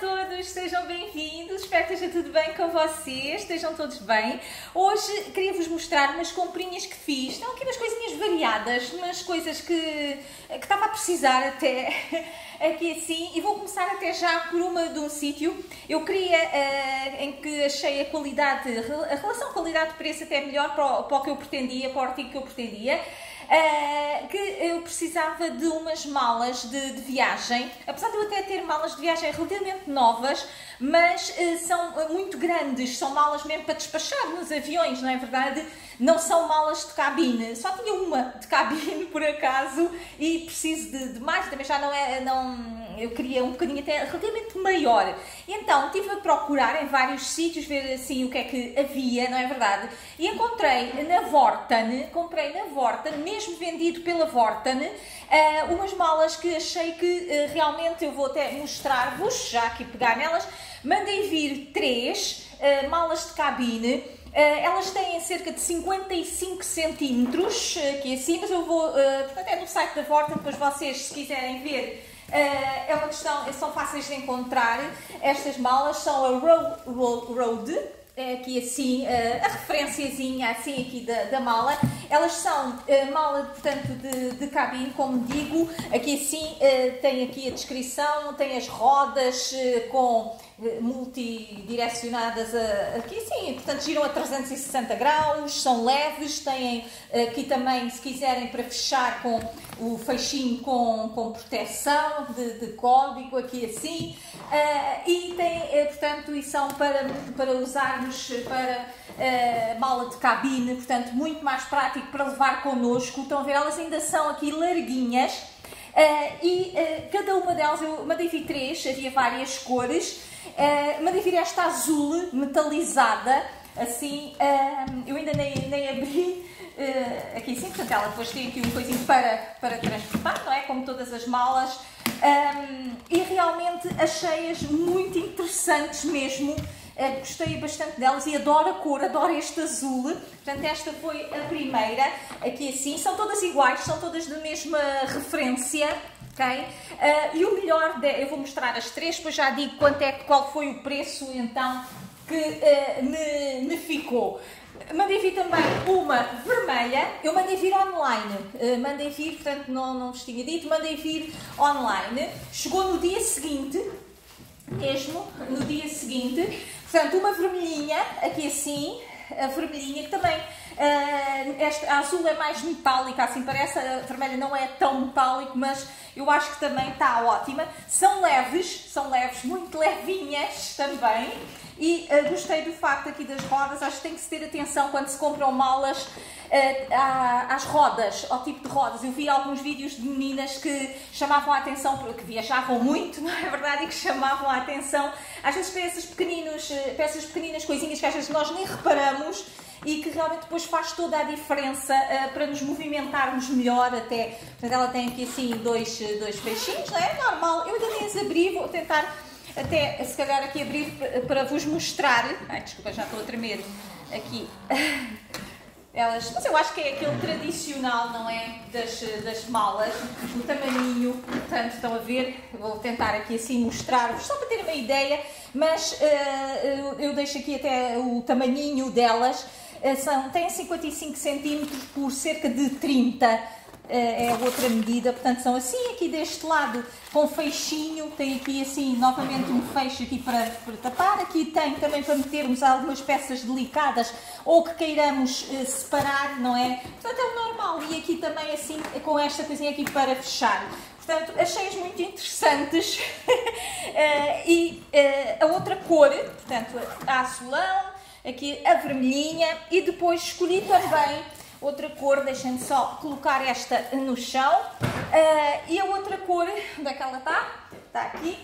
todos, sejam bem-vindos. Espero que esteja tudo bem com vocês, estejam todos bem. Hoje queria vos mostrar umas comprinhas que fiz. Estão aqui umas coisinhas variadas, umas coisas que, que estava a precisar até aqui assim. E vou começar até já por uma de um sítio. Eu queria uh, em que achei a qualidade, a relação qualidade-preço até melhor para o, para o que eu pretendia, para o artigo que eu pretendia. Uh, que eu precisava de umas malas de, de, viagem, apesar de eu até ter malas de viagem relativamente novas, mas uh, são muito grandes, são malas mesmo para despachar nos aviões, não é verdade? Não são malas de cabine, só tinha uma de cabine por acaso e preciso de, de mais, também já não é, não, eu queria um bocadinho até relativamente maior. Então estive a procurar em vários sítios, ver assim o que é que havia, não é verdade? E encontrei na Vorten, comprei na Vorten, mesmo vendido pela Vorten, uh, umas malas que achei que uh, realmente eu vou até mostrar-vos, já aqui pegar nelas. Mandei vir três uh, malas de cabine Uh, elas têm cerca de 55 centímetros, aqui assim, mas eu vou, portanto é no site da Vorta, depois vocês, se quiserem ver, é uma questão, são fáceis de encontrar. Estas malas são a Road, Road é aqui assim, a referenciazinha assim aqui da, da mala. Elas são mala, portanto, de, de cabine, como digo, aqui assim tem aqui a descrição, tem as rodas com multidirecionadas a, aqui sim, portanto giram a 360 graus, são leves, têm aqui também, se quiserem, para fechar com o feixinho com, com proteção de, de código, aqui assim, uh, e uh, portanto, e são para, para usarmos para mala de cabine, portanto, muito mais prático para levar connosco. Estão a ver, elas ainda são aqui larguinhas. Uh, e uh, cada uma delas, eu mandei vir três, havia várias cores, Uh, mandei vir esta azul metalizada, assim, uh, eu ainda nem, nem abri uh, aqui sim, portanto ela depois tem aqui um coisinho para, para transportar, não é? Como todas as malas. Um, e realmente achei-as muito interessantes mesmo. Uh, gostei bastante delas e adoro a cor, adoro este azul. Portanto, esta foi a primeira. Aqui assim, são todas iguais, são todas da mesma referência Uh, e o melhor, de, eu vou mostrar as três, depois já digo quanto é, qual foi o preço então que uh, me, me ficou. Mandei vir também uma vermelha, eu mandei vir online, uh, mandei vir, portanto não, não vos tinha dito, mandei vir online, chegou no dia seguinte, mesmo no dia seguinte, portanto uma vermelhinha, aqui assim, a vermelhinha que também Uh, a azul é mais metálica, assim parece, a vermelha não é tão metálico, mas eu acho que também está ótima. São leves, são leves, muito levinhas também. E uh, gostei do facto aqui das rodas, acho que tem que se ter atenção quando se compram malas uh, às rodas, ao tipo de rodas. Eu vi alguns vídeos de meninas que chamavam a atenção, que viajavam muito, não é verdade? E que chamavam a atenção, às vezes para essas, pequeninos, para essas pequeninas coisinhas que às vezes nós nem reparamos e que realmente depois faz toda a diferença uh, para nos movimentarmos melhor até. Portanto, ela tem aqui assim dois, dois peixinhos, não é? é normal. Eu ainda nem as abri, vou tentar até se calhar aqui abrir para vos mostrar. Ai, desculpa, já estou a tremer aqui. Elas, mas eu acho que é aquele tradicional, não é? Das, das malas, o tamaninho, portanto, estão a ver, vou tentar aqui assim mostrar-vos, só para terem uma ideia, mas uh, eu deixo aqui até o tamaninho delas, são, têm 55 centímetros por cerca de 30 é, é outra medida, portanto são assim aqui deste lado com feixinho, tem aqui assim novamente um fecho aqui para, para tapar, aqui tem também para metermos algumas peças delicadas ou que queiramos uh, separar, não é? Portanto é o normal e aqui também assim com esta coisinha aqui para fechar. Portanto, achei-as muito interessantes. uh, e uh, a outra cor, portanto, a azulão, aqui a vermelhinha e depois escolhi também outra cor, deixem-me só colocar esta no chão. Uh, e a outra cor, onde é que ela está? Está aqui.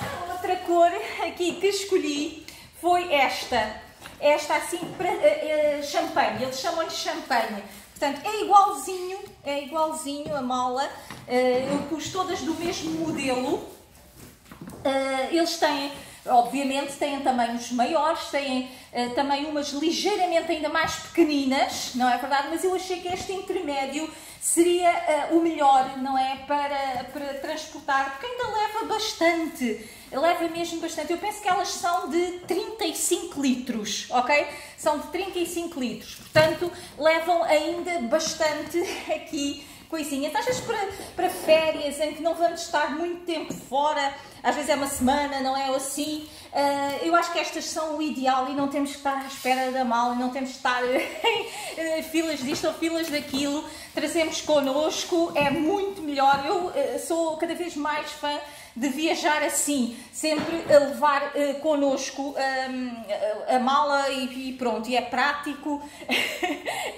A outra cor aqui que escolhi foi esta. Esta assim, para, uh, uh, champanhe, eles chamam-lhe champanhe. Portanto, é igualzinho, é igualzinho a mala. eu pus todas do mesmo modelo. eles têm Obviamente têm tamanhos maiores, têm uh, também umas ligeiramente ainda mais pequeninas, não é verdade? Mas eu achei que este intermédio seria uh, o melhor, não é? Para, para transportar, porque ainda leva bastante, leva mesmo bastante. Eu penso que elas são de 35 litros, ok? São de 35 litros, portanto levam ainda bastante aqui coisinhas. Às vezes para, para férias em que não vamos estar muito tempo fora, às vezes é uma semana, não é assim. Uh, eu acho que estas são o ideal e não temos que estar à espera da mala, não temos que estar em filas disto ou filas daquilo. Trazemos connosco, é muito melhor. Eu uh, sou cada vez mais fã de viajar assim, sempre a levar uh, connosco um, a, a, mala e, e, pronto, e é prático,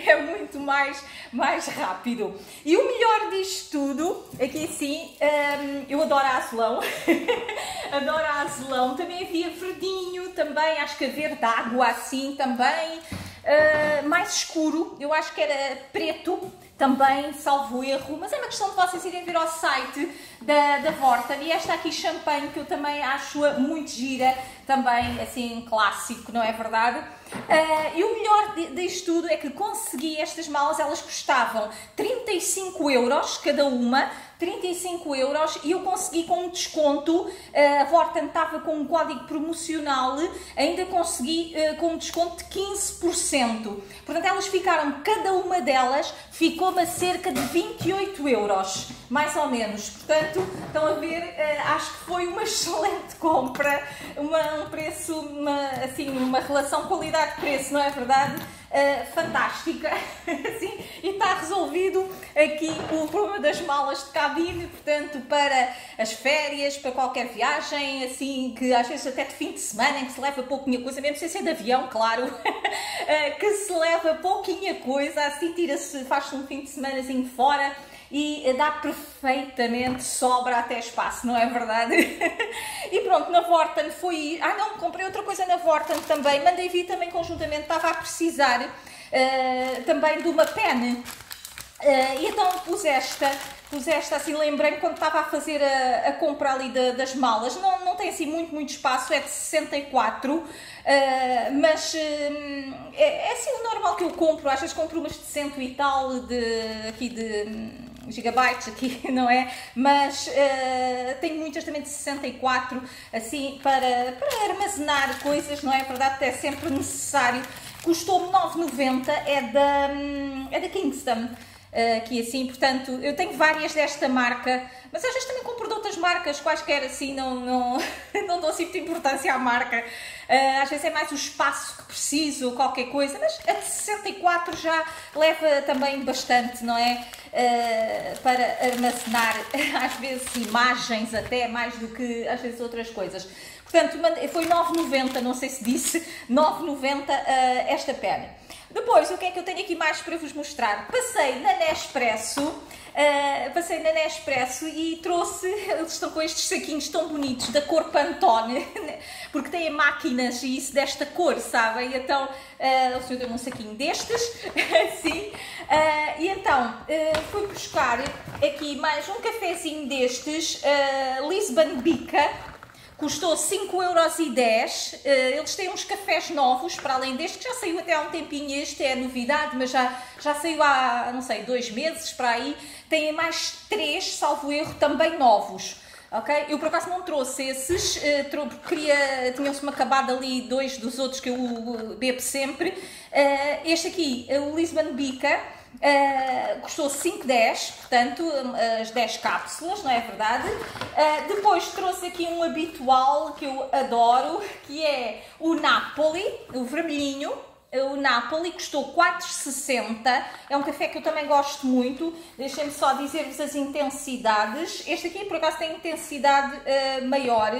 é muito mais, mais rápido. E o melhor disto tudo, aqui sim, um, eu adoro a azulão, adoro a azulão, também havia verdinho, também acho que a verde água assim também, uh, mais escuro, eu acho que era preto, também, salvo erro, mas é uma questão de vocês irem ver ao site da, da Vorten e esta aqui champanhe que eu também acho muito gira, também assim clássico, não é verdade? Uh, e o melhor disto tudo é que consegui estas malas, elas custavam 35 euros cada uma, 35 euros e eu consegui com um desconto, a Vorten estava com um código promocional, ainda consegui com um desconto de 15%. Portanto, elas ficaram, cada uma delas ficou-me a cerca de 28 euros, mais ou menos. Portanto, estão a ver, acho que foi uma excelente compra, uma, um preço, uma, assim, uma relação qualidade-preço, não é verdade? Uh, fantástica. Assim, e está resolvido aqui o problema das malas de cabine, portanto, para as férias, para qualquer viagem, assim, que às vezes até de fim de semana, em que se leva pouquinha coisa, mesmo sem ser de avião, claro, uh, que se leva pouquinha coisa, assim, tira-se, faz-se um fim de semana assim fora e dá perfeitamente sobra até espaço, não é verdade? e pronto, na Vorten foi. Ah, não, comprei outra coisa na Vorten também. Mandei vir também conjuntamente, estava a precisar uh, também de uma pen. Uh, e então pus esta, pus esta assim, lembrei-me quando estava a fazer a, a compra ali de, das malas, não, não tem assim muito, muito espaço, é de 64, uh, mas uh, é, é, assim o normal que eu compro, às vezes compro umas de cento e tal, de, aqui de gigabytes aqui, não é? Mas uh, tenho muitas também de 64, assim, para, para armazenar coisas, não é? verdade, é sempre necessário. Custou-me 9,90, é da, hum, é da Kingston. Aqui assim, portanto, eu tenho várias desta marca, mas às vezes também compro de outras marcas, quaisquer assim, não, não, não dou assim muita importância à marca. Uh, às vezes é mais o espaço que preciso, qualquer coisa, mas a de 64 já leva também bastante, não é? Uh, para armazenar, às vezes, imagens até, mais do que às vezes outras coisas. Portanto, foi 9,90, não sei se disse, 9,90 uh, esta pena. Depois, o que é que eu tenho aqui mais para vos mostrar? Passei na Nespresso, uh, passei na Nespresso e trouxe, eles estão com estes saquinhos tão bonitos, da cor Pantone, porque têm máquinas e isso desta cor, sabem? Então, uh, o senhor deu-me um saquinho destes, assim, uh, e então, uh, fui buscar aqui mais um cafezinho destes, Lisbon Bica, custou 5,10€. Eh, eles têm uns cafés novos, para além deste, que já saiu até há um tempinho. Este é novidade, mas já, já saiu há, não sei, dois meses para aí. Têm mais três, salvo erro, também novos. Ok? Eu por acaso não trouxe esses, eh, porque queria, tinham-se-me acabado ali dois dos outros que eu bebo sempre. Eh, este aqui, o Lisbon Bica, Uh, custou 5,10, portanto, as 10 cápsulas, não é verdade? Uh, depois trouxe aqui um habitual que eu adoro, que é o Napoli, o vermelhinho. O Napoli custou 4,60. É um café que eu também gosto muito. Deixem-me só dizer-vos as intensidades. Este aqui, por acaso, tem intensidade uh, maior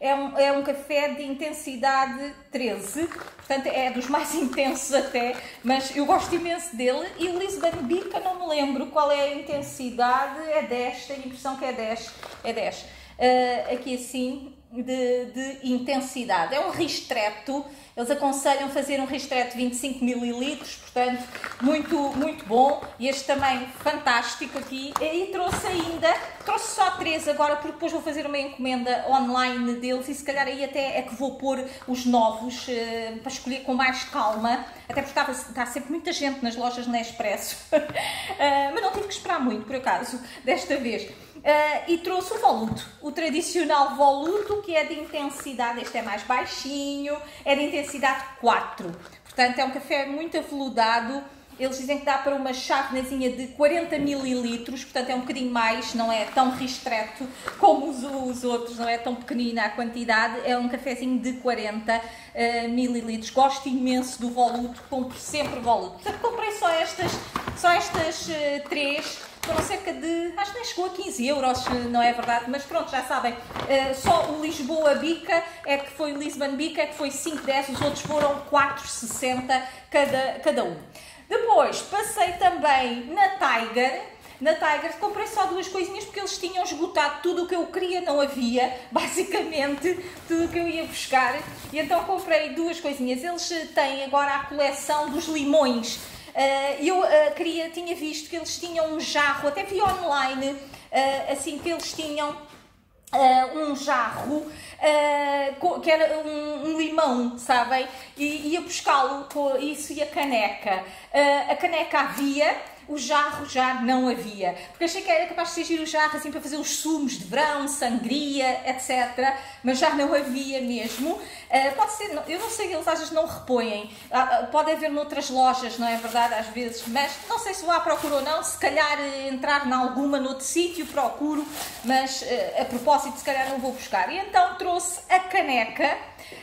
é um, é um café de intensidade 13, portanto é dos mais intensos até, mas eu gosto imenso dele. E o Lisbon Bica não me lembro qual é a intensidade, é 10, tenho a impressão que é 10. É 10. Uh, aqui assim, de, de intensidade. É um ristreto eles aconselham fazer um ristreto de 25 ml, portanto, muito, muito bom. E este também fantástico aqui. E trouxe ainda, trouxe só três agora, porque depois vou fazer uma encomenda online deles e se calhar aí até é que vou pôr os novos uh, para escolher com mais calma. Até porque estava, está sempre muita gente nas lojas Nespresso. uh, mas não tive que esperar muito, por acaso, desta vez. Uh, e trouxe o voluto, o tradicional voluto que é de intensidade, este é mais baixinho, é de intensidade 4. Portanto, é um café muito aveludado. Eles dizem que dá para uma chávenazinha de 40 mililitros, portanto é um bocadinho mais, não é tão ristreto como os, os, outros, não é tão pequenina a quantidade. É um cafezinho de 40 uh, ah, mililitros. Gosto imenso do voluto, compro sempre voluto. Portanto, comprei só estas, só estas uh, três foram cerca de, acho que nem chegou a 15 euros, não é verdade? Mas pronto, já sabem, só o Lisboa Bica é que foi Lisbon Bica, é que foi 5,10, os outros foram 4,60 cada, cada um. Depois passei também na Tiger, na Tiger comprei só duas coisinhas porque eles tinham esgotado tudo o que eu queria, não havia, basicamente, tudo o que eu ia buscar. E então comprei duas coisinhas. Eles têm agora a coleção dos limões. Uh, eu uh, queria, tinha visto que eles tinham um jarro, até vi online, uh, assim, que eles tinham um jarro que era um, um, limão, sabem? E ia buscá-lo com isso e a caneca. a caneca havia o jarro já não havia. Porque achei que era capaz de surgir o jarro assim para fazer os sumos de verão, sangria, etc. Mas já não havia mesmo. Uh, pode ser, eu não sei, eles às vezes não repõem. Uh, pode haver noutras lojas, não é verdade? Às vezes, mas não sei se lá procuro ou não. Se calhar uh, entrar em alguma noutro sítio, procuro. Mas a propósito, se calhar não vou buscar. E então trouxe a caneca.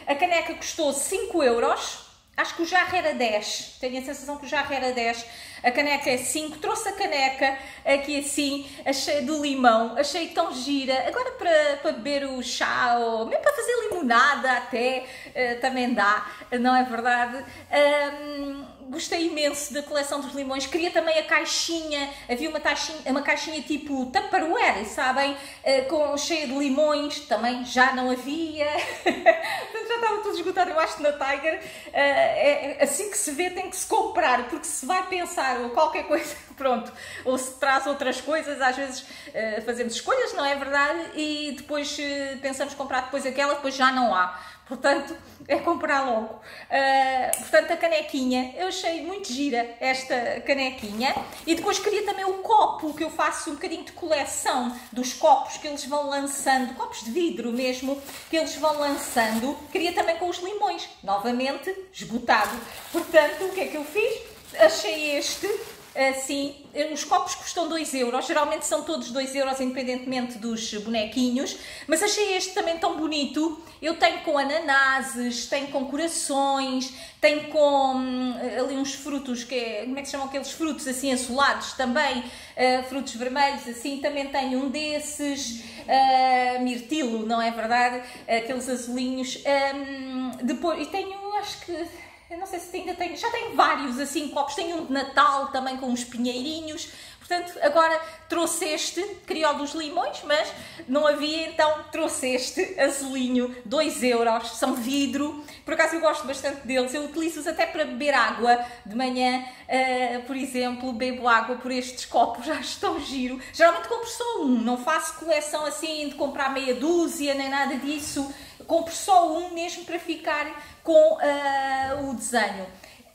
A caneca custou 5 euros. Acho que o jarro era 10. Tenho a sensação que o jarro era 10 a caneca é 5, trouxe a caneca aqui assim, achei do limão, achei tão gira. Agora para, para beber o chá ou mesmo para fazer limonada até, uh, também dá, não é verdade? Um, gostei imenso da coleção dos limões. Queria também a caixinha, havia uma caixinha, uma caixinha tipo Tupperware, sabem? Uh, com, cheia de limões, também já não havia. já estava tudo esgotado, eu acho que na Tiger. Uh, é, assim que se vê, tem que se comprar, porque se vai pensar ou qualquer coisa, pronto, ou se traz outras coisas, às vezes uh, fazemos escolhas, não é verdade? E depois pensamos comprar depois aquela, depois já não há. Portanto, é comprar logo. Uh, portanto, a canequinha, eu achei muito gira esta canequinha. E depois queria também o copo, que eu faço um bocadinho de coleção dos copos que eles vão lançando, copos de vidro mesmo, que eles vão lançando. Queria também com os limões, novamente esgotado. Portanto, o que é que eu fiz? Achei este assim, os copos custam 2 euros, geralmente são todos 2 euros, independentemente dos bonequinhos, mas achei este também tão bonito. Eu tenho com ananases, tenho com corações, tenho com hum, ali uns frutos, que é, como é que se chamam aqueles frutos assim azulados também, uh, frutos vermelhos assim, também tenho um desses, uh, mirtilo, não é verdade? Aqueles azulinhos. Um, depois, e tenho, acho que eu não sei se ainda tenho, já tenho vários assim copos, tenho um de Natal também com uns pinheirinhos. Portanto, agora trouxe este, queria o dos limões, mas não havia, então trouxe este azulinho, 2 euros, são vidro. Por acaso eu gosto bastante deles, eu utilizo-os até para beber água de manhã, uh, por exemplo, bebo água por estes copos, já estão giro. Geralmente compro só um, não faço coleção assim de comprar meia dúzia nem nada disso. Compro só um mesmo para ficar com uh, o desenho.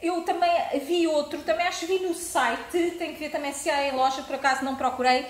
Eu também vi outro, também acho que vi no site, tenho que ver também se há em loja, por acaso não procurei,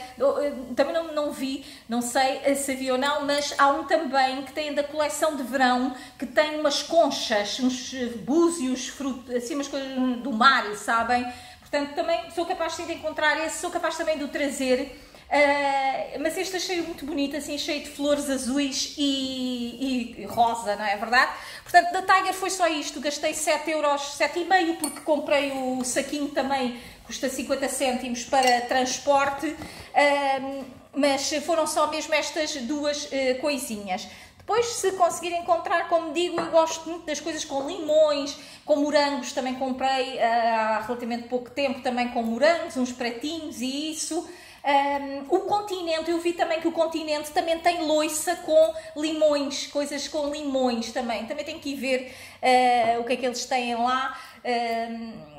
também não, não vi, não sei se havia ou não, mas há um também que tem da coleção de verão, que tem umas conchas, uns búzios, frutos, assim umas coisas do mar, sabem? Portanto, também sou capaz de encontrar esse, sou capaz também de o trazer Uh, mas este achei muito bonito, assim, cheio de flores azuis e, e, rosa, não é verdade? Portanto, da Tiger foi só isto, gastei 7 euros, 7,5 porque comprei o saquinho também, custa 50 cêntimos para transporte, uh, mas foram só mesmo estas duas uh, coisinhas. Depois, se conseguir encontrar, como digo, eu gosto muito das coisas com limões, com morangos, também comprei há relativamente pouco tempo, também com morangos, uns pratinhos e isso. Um, o continente, eu vi também que o continente também tem loiça com limões, coisas com limões também. Também tenho que ir ver uh, o que é que eles têm lá.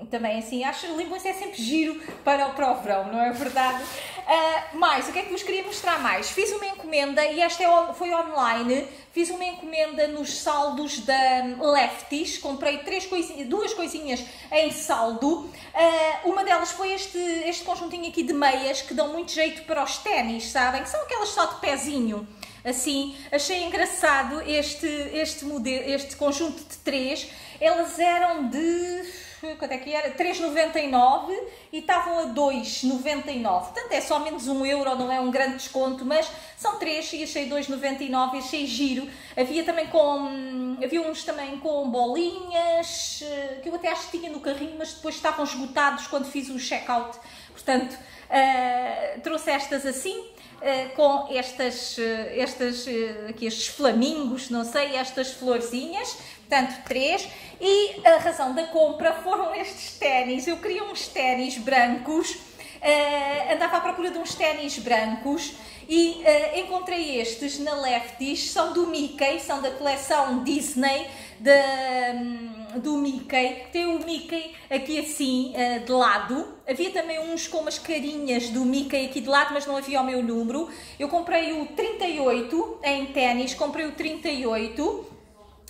Também assim, acho que limões é sempre giro para, o verão, não é verdade? Uh, mais, o que é que vos queria mostrar mais? Fiz uma encomenda e esta é, foi online. Fiz uma encomenda nos saldos da Lefties. Comprei três duas coisinhas em saldo. Uh, uma delas foi este, este conjuntinho aqui de meias que dão muito jeito para os ténis, sabem? Que são aquelas só de pezinho. Assim, achei engraçado este, este, modelo, este conjunto de três. Elas eram de quanto é que era? 3,99 e estavam a 2,99. Portanto, é só menos um euro, não é um grande desconto, mas são três e achei 2,99 achei giro. Havia também com. Havia uns também com bolinhas, eh, que eu até acho que tinha no carrinho, mas depois estavam esgotados quando fiz o check-out. Portanto, uh, trouxe estas assim. Uh, com estas, uh, estas aqui estes flamingos, não sei, estas florzinhas, portanto, três. E a razão da compra foram estes ténis. Eu queria uns ténis brancos, uh, andava à procura de uns ténis brancos e uh, encontrei estes na Lefties, são do Mickey, são da coleção Disney de, um, do Mickey. Tem o Mickey aqui assim uh, de lado. Havia também uns com umas carinhas do Mickey aqui de lado, mas não havia o meu número. Eu comprei o 38 em ténis, comprei o 38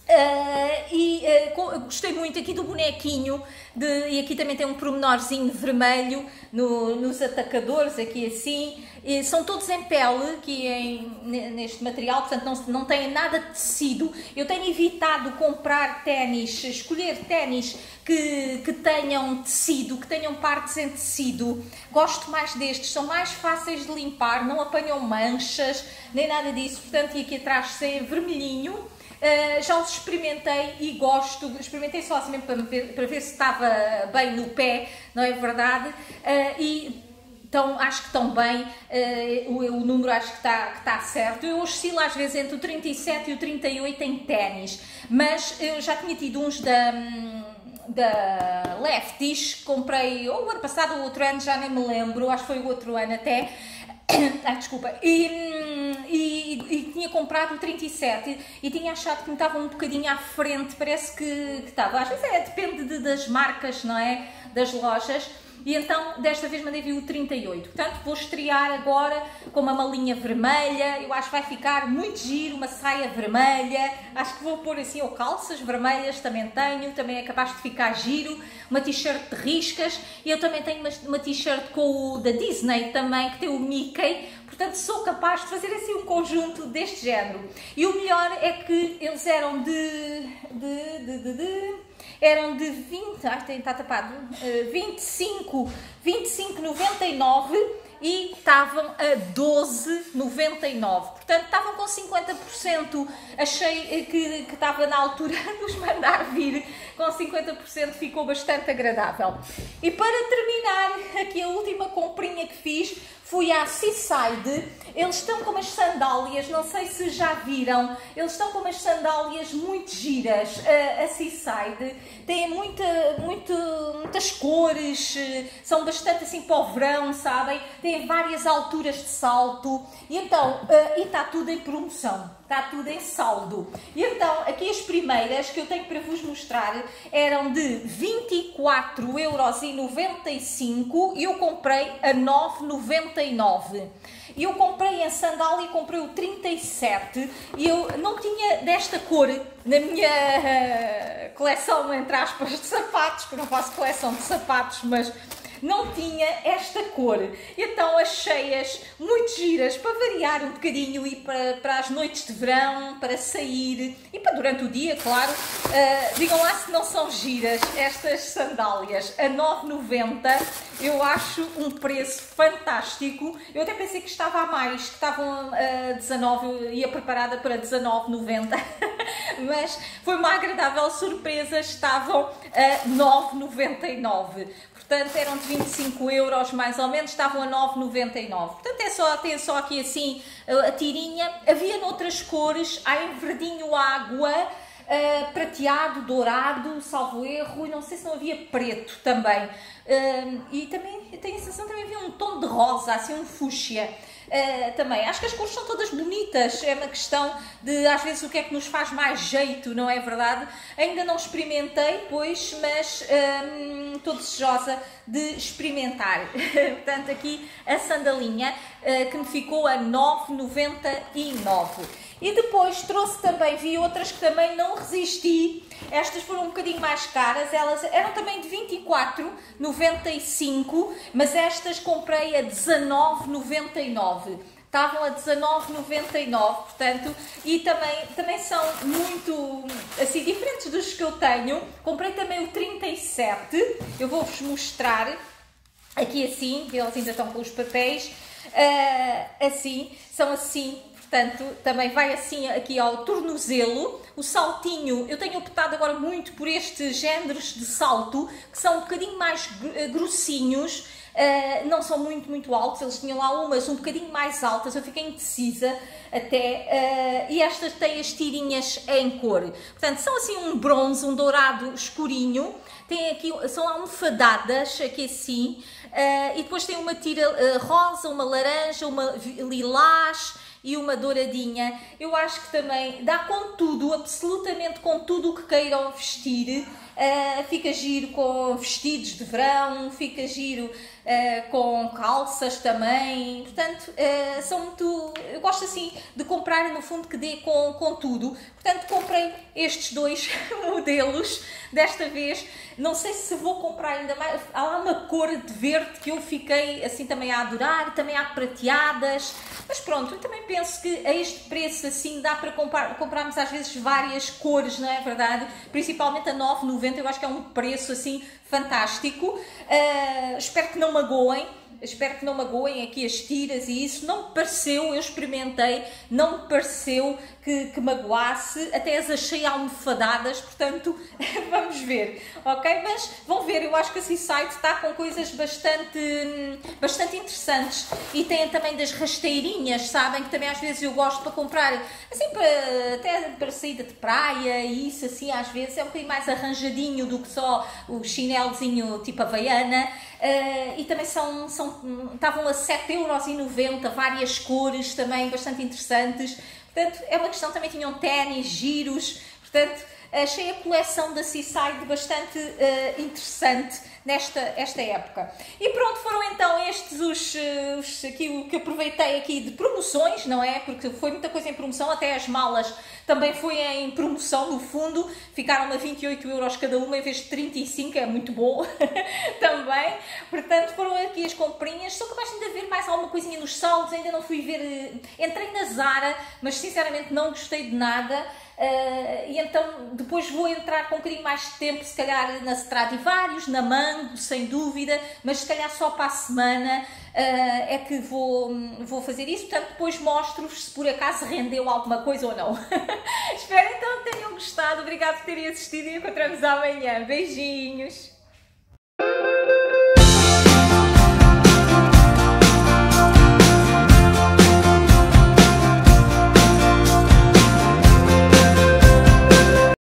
Uh, e uh, gostei muito aqui do bonequinho de, e aqui também tem um pormenorzinho vermelho no, nos atacadores, aqui assim. E são todos em pele, aqui em, neste material, portanto não, não têm nada de tecido. Eu tenho evitado comprar ténis, escolher ténis que, que tenham tecido, que tenham partes em tecido. Gosto mais destes, são mais fáceis de limpar, não apanham manchas, nem nada disso. Portanto, e aqui atrás tem vermelhinho Uh, já os experimentei e gosto, experimentei só assim mesmo para ver, para ver se estava bem no pé, não é verdade? Uh, e então, acho que estão bem, uh, o, o, número acho que está, que está certo. Eu oscilo às vezes entre o 37 e o 38 em ténis, mas eu já tinha tido uns da, da Lefties, comprei ou o ano passado ou outro ano, já nem me lembro, acho que foi o outro ano até. ah, desculpa. E, e, e, tinha comprado o 37 e tinha achado que me estava um bocadinho à frente, parece que, que estava. Às vezes é, depende de, das marcas, não é? Das lojas. E então, desta vez mandei vir o 38. Portanto, vou estrear agora com uma malinha vermelha. Eu acho que vai ficar muito giro, uma saia vermelha. Acho que vou pôr assim, ou calças vermelhas também tenho. Também é capaz de ficar giro. Uma t-shirt de riscas. E eu também tenho uma, uma t-shirt com o da Disney também, que tem o Mickey. Portanto, sou capaz de fazer assim um conjunto deste género. E o melhor é que eles eram de, de, de, de, de eram de 20, ah, está tapado, 25, 25,99 e estavam a 12,99. Portanto, estavam com 50%. Achei que, que estava na altura de os mandar vir com 50%, ficou bastante agradável. E para terminar, aqui a última comprinha que fiz fui à Seaside. Eles estão com umas sandálias, não sei se já viram, eles estão com umas sandálias muito giras. A, a Seaside tem muita, muito, muitas cores, são bastante assim para o verão, sabem? Tem várias alturas de salto e então, uh, e está tudo em promoção está tudo em saldo. E então, aqui as primeiras que eu tenho para vos mostrar eram de 24,95€ e eu comprei a 9,99€. E eu comprei em sandália e comprei o 37 e eu não tinha desta cor na minha uh, coleção, entre aspas, de sapatos, porque não faço coleção de sapatos, mas não tinha esta cor. Então achei-as muito giras para variar um bocadinho e para, para as noites de verão, para sair e para durante o dia, claro. Uh, digam lá se não são giras estas sandálias. A 9,90 eu acho um preço fantástico. Eu até pensei que estava a mais, que estavam a 19, eu ia preparada para 19,90, mas foi uma agradável surpresa, estavam a 9,99 portanto eram de 25 euros mais ou menos, estavam a 9,99. Portanto é só, tem só aqui assim a tirinha. Havia noutras cores, há em verdinho água, uh, prateado, dourado, salvo erro, e não sei se não havia preto também. Uh, e também tenho a sensação também havia um tom de rosa, assim um fúcsia. Uh, também. Acho que as cores são todas bonitas, é uma questão de às vezes o que é que nos faz mais jeito, não é verdade? Ainda não experimentei, pois, mas um, estou desejosa de experimentar. Portanto, aqui a sandalinha uh, que me ficou a 9,99. E depois trouxe também, vi outras que também não resisti. Estas foram um bocadinho mais caras, elas eram também de 24,95, mas estas comprei a 19,99 estavam a 19,99, portanto, e também, também são muito, assim, diferentes dos que eu tenho. Comprei também o 37, eu vou-vos mostrar aqui assim, eles ainda estão com os papéis, uh, assim, são assim, Portanto, também vai assim aqui ao tornozelo. O saltinho, eu tenho optado agora muito por estes géneros de salto, que são um bocadinho mais eh, grossinhos, Uh, não são muito, muito altos, eles tinham lá umas um bocadinho mais altas, eu fiquei indecisa até, uh, e estas têm as tirinhas em cor. Portanto, são assim um bronze, um dourado escurinho, tem aqui, são almofadadas, aqui assim, uh, e depois tem uma tira rosa, uma laranja, uma lilás, e uma douradinha. Eu acho que também dá com tudo, absolutamente com tudo o que queiram vestir. Uh, fica giro com vestidos de verão, fica giro uh, com calças também. Portanto, uh, são muito. Eu gosto assim de comprar no fundo que dê com, com tudo. Portanto, comprei estes dois modelos desta vez. Não sei se vou comprar ainda mais. Há lá uma cor de verde que eu fiquei assim também a adorar, também há prateadas. Mas pronto, eu também penso que a este preço assim dá para comprar, comprarmos às vezes várias cores, não é verdade? Principalmente a 9,90 eu acho que é um preço assim fantástico. Uh, espero que não magoem espero que não magoem aqui as tiras e isso. Não me pareceu, eu experimentei, não me pareceu que, que magoasse, até as achei almofadadas, portanto, vamos ver, ok? Mas vão ver, eu acho que a Seaside está com coisas bastante, bastante interessantes e tem também das rasteirinhas, sabem? Que também às vezes eu gosto para comprar, assim, para, até para saída de praia e isso, assim, às vezes é um bocadinho mais arranjadinho do que só o chinelzinho tipo havaiana. Uh, e também são, são, estavam a 7,90€, várias cores também bastante interessantes. Portanto, é uma questão, também tinham ténis, giros, portanto, achei a coleção da Seaside bastante uh, interessante nesta esta época. E pronto, foram então estes os, eh, os aqui, o que aproveitei aqui de promoções, não é? Porque foi muita coisa em promoção, até as malas também foi em promoção no fundo, ficaram a 28 euros cada uma em vez de 35, é muito bom também. Portanto, foram aqui as comprinhas. Sou capaz de ainda ver mais alguma coisinha nos saldos, ainda não fui ver. Eh, entrei na Zara, mas sinceramente não gostei de nada. Uh, e então depois vou entrar com um bocadinho mais de tempo, se calhar na Stradivarius, na Mango, sem dúvida, mas se calhar só para a semana uh, é que vou, vou fazer isso. Portanto, depois mostro-vos se por acaso rendeu alguma coisa ou não. Espero então que tenham gostado. Obrigado por terem assistido e encontramos amanhã. Beijinhos!